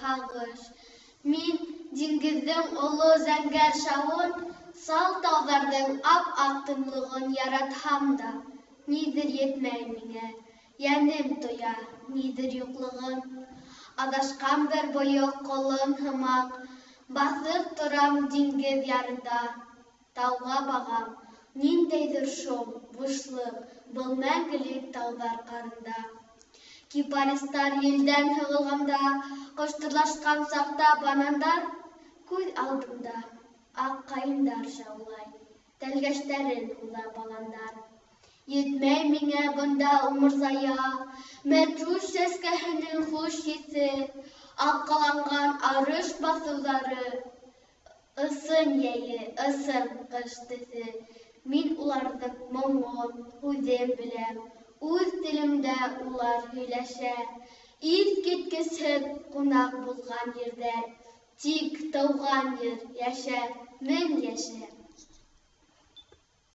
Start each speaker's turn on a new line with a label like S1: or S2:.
S1: һағыш. Мин диңгеҙҙең оло зәңгәр шауын, сал тауҙарҙың ап-аҡ тынлығын яратһам да, ниҙер етмәй миңә, йәнем тоя ниҙер юҡлығын. Аҙашҡан бер бойоҡ ҡолон һымаҡ, баҫып торам диңгеҙ ярында, тауға бағам, ниндәйҙер шом, бушлыҡ был мәңгелек тауҙар ҡарында. Кипаристар елдән һығылғанда, ҡоштарлашҡан саҡта банандар, күҙ алдымда аҡ ҡайындар шаулай, тәлгәштәрен һуҙа баландар. Етмәй миңә бында умырзая, мәтрүш сәскәһенең хуш еҫе, аҡҡаланған арыш баҫыуҙары, ысын йәйе, ысын ҡыш төҫө. Мин уларҙың моңон, һүҙен беләм, үҙ телемдә улар һөйләшә. Иҫ киткесһеҙ ҡунаҡ булған ерҙә, тик тыуған ер йәшәр мең йәшәр.